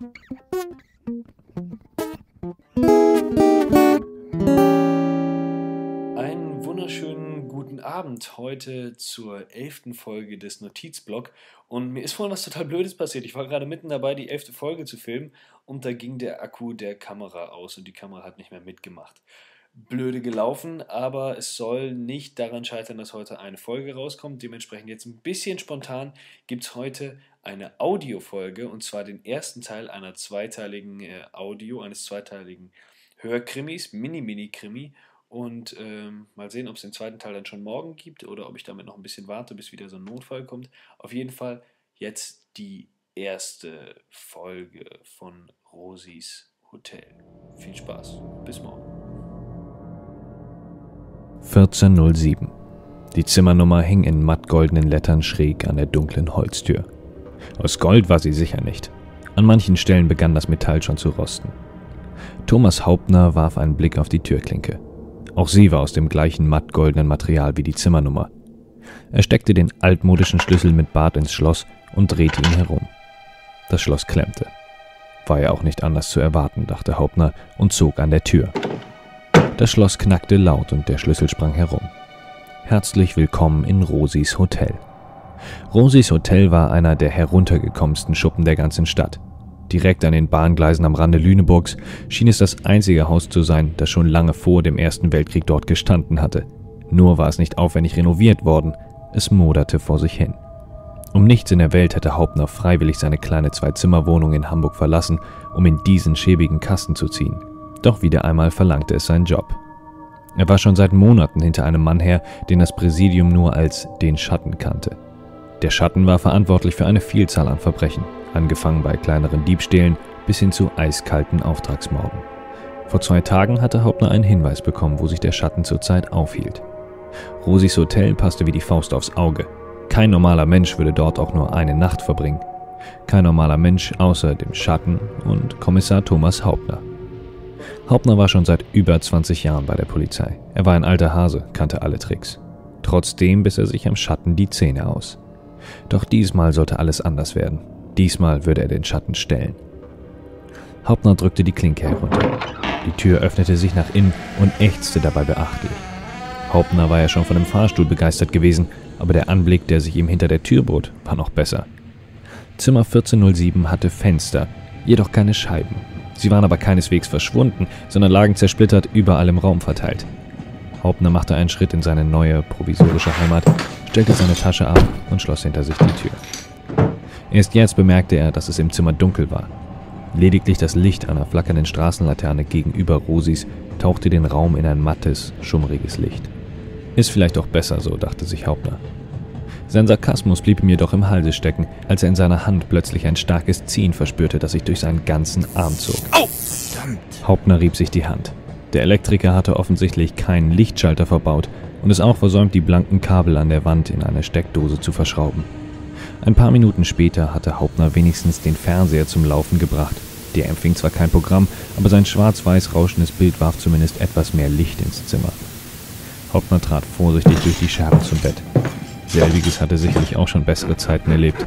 Einen wunderschönen guten Abend heute zur elften Folge des Notizblog. Und mir ist vorhin was total Blödes passiert. Ich war gerade mitten dabei, die elfte Folge zu filmen und da ging der Akku der Kamera aus und die Kamera hat nicht mehr mitgemacht. Blöde gelaufen, aber es soll nicht daran scheitern, dass heute eine Folge rauskommt. Dementsprechend jetzt ein bisschen spontan gibt es heute eine Audiofolge und zwar den ersten Teil einer zweiteiligen äh, Audio, eines zweiteiligen Hörkrimis, Mini-Mini-Krimi. Und ähm, mal sehen, ob es den zweiten Teil dann schon morgen gibt oder ob ich damit noch ein bisschen warte, bis wieder so ein Notfall kommt. Auf jeden Fall jetzt die erste Folge von Rosis Hotel. Viel Spaß. Bis morgen. 1407. Die Zimmernummer hing in mattgoldenen Lettern schräg an der dunklen Holztür. Aus Gold war sie sicher nicht. An manchen Stellen begann das Metall schon zu rosten. Thomas Hauptner warf einen Blick auf die Türklinke. Auch sie war aus dem gleichen mattgoldenen Material wie die Zimmernummer. Er steckte den altmodischen Schlüssel mit Bart ins Schloss und drehte ihn herum. Das Schloss klemmte. War ja auch nicht anders zu erwarten, dachte Hauptner und zog an der Tür. Das Schloss knackte laut und der Schlüssel sprang herum. Herzlich willkommen in Rosis Hotel. Rosis Hotel war einer der heruntergekommensten Schuppen der ganzen Stadt. Direkt an den Bahngleisen am Rande Lüneburgs schien es das einzige Haus zu sein, das schon lange vor dem Ersten Weltkrieg dort gestanden hatte. Nur war es nicht aufwendig renoviert worden, es moderte vor sich hin. Um nichts in der Welt hätte Hauptner freiwillig seine kleine Zwei-Zimmer-Wohnung in Hamburg verlassen, um in diesen schäbigen Kasten zu ziehen. Doch wieder einmal verlangte es seinen Job. Er war schon seit Monaten hinter einem Mann her, den das Präsidium nur als den Schatten kannte. Der Schatten war verantwortlich für eine Vielzahl an Verbrechen, angefangen bei kleineren Diebstählen bis hin zu eiskalten Auftragsmorden. Vor zwei Tagen hatte Hauptner einen Hinweis bekommen, wo sich der Schatten zurzeit aufhielt. Rosis Hotel passte wie die Faust aufs Auge. Kein normaler Mensch würde dort auch nur eine Nacht verbringen. Kein normaler Mensch außer dem Schatten und Kommissar Thomas Hauptner. Hauptner war schon seit über 20 Jahren bei der Polizei. Er war ein alter Hase, kannte alle Tricks. Trotzdem biss er sich am Schatten die Zähne aus. Doch diesmal sollte alles anders werden. Diesmal würde er den Schatten stellen. Hauptner drückte die Klinke herunter. Die Tür öffnete sich nach innen und ächzte dabei beachtlich. Hauptner war ja schon von dem Fahrstuhl begeistert gewesen, aber der Anblick, der sich ihm hinter der Tür bot, war noch besser. Zimmer 1407 hatte Fenster, jedoch keine Scheiben. Sie waren aber keineswegs verschwunden, sondern lagen zersplittert überall im Raum verteilt. Hauptner machte einen Schritt in seine neue provisorische Heimat, stellte seine Tasche ab und schloss hinter sich die Tür. Erst jetzt bemerkte er, dass es im Zimmer dunkel war. Lediglich das Licht einer flackernden Straßenlaterne gegenüber Rosis tauchte den Raum in ein mattes, schummriges Licht. Ist vielleicht auch besser so, dachte sich Hauptner. Sein Sarkasmus blieb ihm jedoch im Halse stecken, als er in seiner Hand plötzlich ein starkes Ziehen verspürte, das sich durch seinen ganzen Arm zog. Oh, Hauptner rieb sich die Hand. Der Elektriker hatte offensichtlich keinen Lichtschalter verbaut und es auch versäumt, die blanken Kabel an der Wand in eine Steckdose zu verschrauben. Ein paar Minuten später hatte Hauptner wenigstens den Fernseher zum Laufen gebracht. Der empfing zwar kein Programm, aber sein schwarz-weiß rauschendes Bild warf zumindest etwas mehr Licht ins Zimmer. Hauptner trat vorsichtig durch die Scherben zum Bett. Selbiges hatte sicherlich auch schon bessere Zeiten erlebt.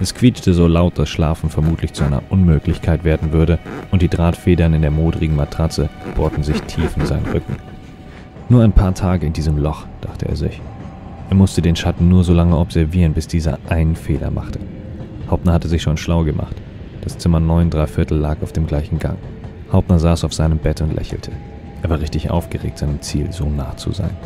Es quietschte so laut, dass Schlafen vermutlich zu einer Unmöglichkeit werden würde, und die Drahtfedern in der modrigen Matratze bohrten sich tief in seinen Rücken. Nur ein paar Tage in diesem Loch, dachte er sich. Er musste den Schatten nur so lange observieren, bis dieser einen Fehler machte. Hauptner hatte sich schon schlau gemacht. Das Zimmer 9 3 Viertel lag auf dem gleichen Gang. Hauptner saß auf seinem Bett und lächelte. Er war richtig aufgeregt, seinem Ziel so nah zu sein.